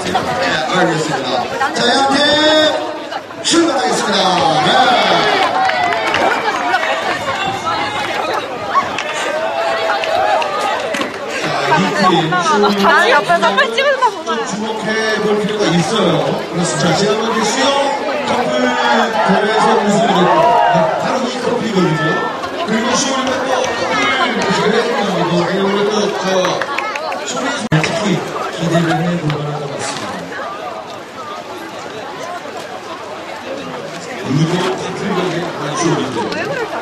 네, 알겠습니다. 자, 양팀 출발하겠습니다. 네. 나 옆에서 빨리 보나요? 주목해 볼 필요가 있어요. 그렇습니다. 지난번 그 수영 커플 대회에서 우승을 했고, 바로 이 커플이거든요. 그리고 10월에 또 커플 모시게 해주는 거고, 이번에 또, 저, 소리 でるね、この方たち。無謀な空で街を見。